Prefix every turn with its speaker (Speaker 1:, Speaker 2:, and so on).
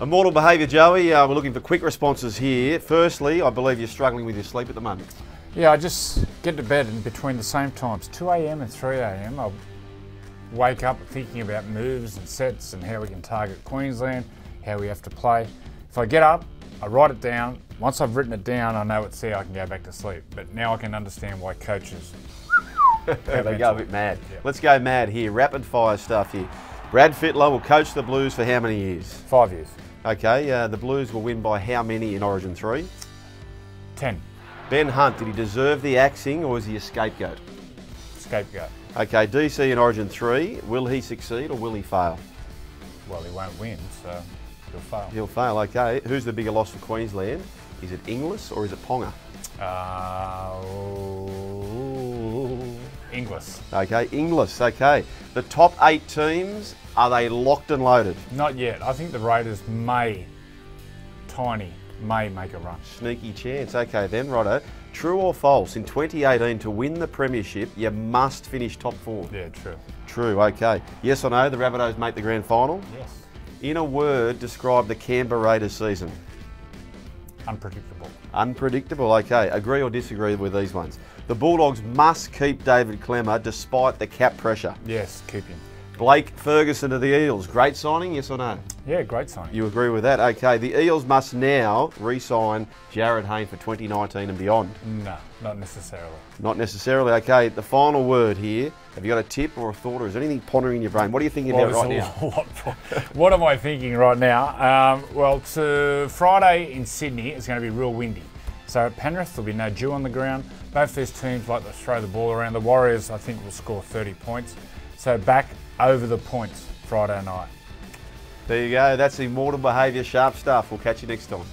Speaker 1: Immortal behaviour, Joey. Uh, we're looking for quick responses here. Firstly, I believe you're struggling with your sleep at the moment.
Speaker 2: Yeah, I just get to bed in between the same times, 2 a.m. and 3 a.m. I'll wake up thinking about moves and sets and how we can target Queensland, how we have to play. If I get up, I write it down. Once I've written it down, I know it's there, I can go back to sleep. But now I can understand why coaches.
Speaker 1: they go a bit mad.
Speaker 2: Yeah.
Speaker 1: Let's go mad here. Rapid fire stuff here. Brad Fittler will coach the Blues for how many years?
Speaker 2: Five years.
Speaker 1: Okay, uh, the Blues will win by how many in Origin 3?
Speaker 2: 10.
Speaker 1: Ben Hunt, did he deserve the axing or was he a scapegoat?
Speaker 2: Scapegoat.
Speaker 1: Okay, DC in Origin 3, will he succeed or will he fail?
Speaker 2: Well, he won't win, so he'll fail.
Speaker 1: He'll fail, okay. Who's the bigger loss for Queensland? Is it Inglis or is it Ponga?
Speaker 2: Uh, Inglis.
Speaker 1: Okay, Inglis, okay. The top eight teams, are they locked and loaded?
Speaker 2: Not yet. I think the Raiders may, tiny, may make a run.
Speaker 1: Sneaky chance. Okay, then, righto. True or false? In 2018, to win the Premiership, you must finish top four.
Speaker 2: Yeah, true.
Speaker 1: True, okay. Yes or no, the Rabbitohs make the grand final?
Speaker 2: Yes.
Speaker 1: In a word, describe the Canberra Raiders season.
Speaker 2: Unpredictable.
Speaker 1: Unpredictable, okay. Agree or disagree with these ones? The Bulldogs must keep David Klemmer despite the cap pressure.
Speaker 2: Yes, keep him.
Speaker 1: Blake Ferguson to the Eels. Great signing, yes or no?
Speaker 2: Yeah, great signing.
Speaker 1: You agree with that? Okay, the Eels must now re sign Jarryd Hayne for 2019 and beyond.
Speaker 2: No, not necessarily.
Speaker 1: Not necessarily. Okay, the final word here. Have you got a tip or a thought, or is there anything pondering in your brain? What are you thinking
Speaker 2: Well,
Speaker 1: about right now?
Speaker 2: what am I thinking right now? Um, well, to Friday in Sydney, it's going to be real windy. So at Penrith, there'll be no dew on the ground. Both these teams like to throw the ball around. The Warriors, I think, will score 30 points. So back over the points Friday night.
Speaker 1: There you go. That's the immortal behaviour, sharp stuff. We'll catch you next time.